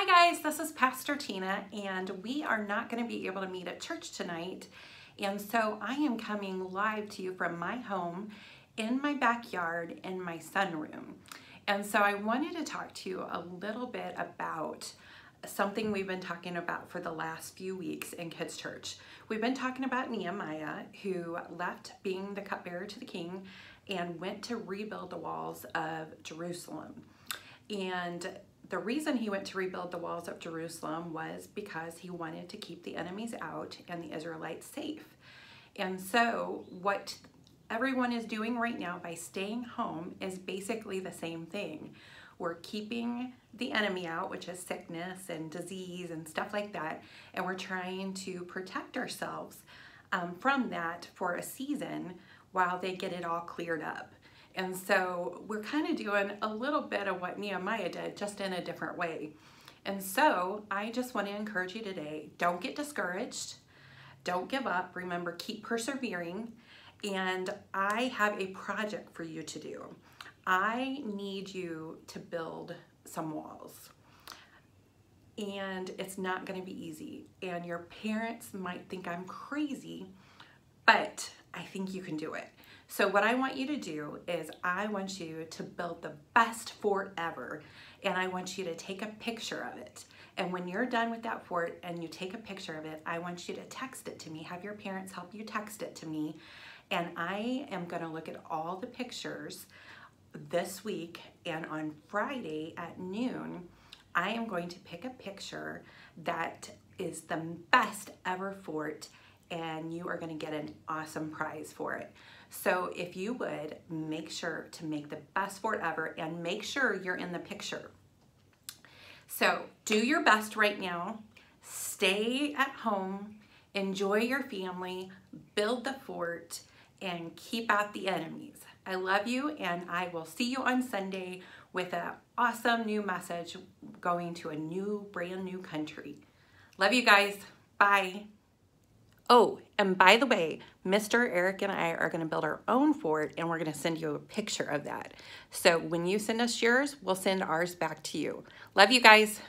Hi guys, this is Pastor Tina and we are not going to be able to meet at church tonight. And so I am coming live to you from my home in my backyard in my sunroom. And so I wanted to talk to you a little bit about something we've been talking about for the last few weeks in Kids Church. We've been talking about Nehemiah who left being the cupbearer to the king and went to rebuild the walls of Jerusalem. And the reason he went to rebuild the walls of Jerusalem was because he wanted to keep the enemies out and the Israelites safe. And so, what everyone is doing right now by staying home is basically the same thing. We're keeping the enemy out, which is sickness and disease and stuff like that, and we're trying to protect ourselves um, from that for a season while they get it all cleared up. And so we're kind of doing a little bit of what Nehemiah did, just in a different way. And so I just want to encourage you today don't get discouraged, don't give up. Remember, keep persevering. And I have a project for you to do. I need you to build some walls. And it's not going to be easy. And your parents might think I'm crazy, but I think you can do it. So what I want you to do is I want you to build the best fort ever and I want you to take a picture of it. And when you're done with that fort and you take a picture of it, I want you to text it to me. Have your parents help you text it to me. And I am gonna look at all the pictures this week and on Friday at noon, I am going to pick a picture that is the best ever fort and you are gonna get an awesome prize for it. So if you would, make sure to make the best fort ever and make sure you're in the picture. So do your best right now. Stay at home, enjoy your family, build the fort, and keep out the enemies. I love you and I will see you on Sunday with an awesome new message going to a new, brand new country. Love you guys. Bye. Oh, and by the way, Mr. Eric and I are going to build our own fort and we're going to send you a picture of that. So when you send us yours, we'll send ours back to you. Love you guys.